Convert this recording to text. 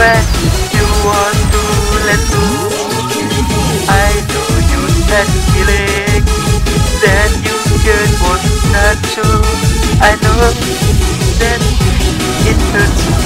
when you want to let go. I do you that feeling. That you just was not true I know that it hurts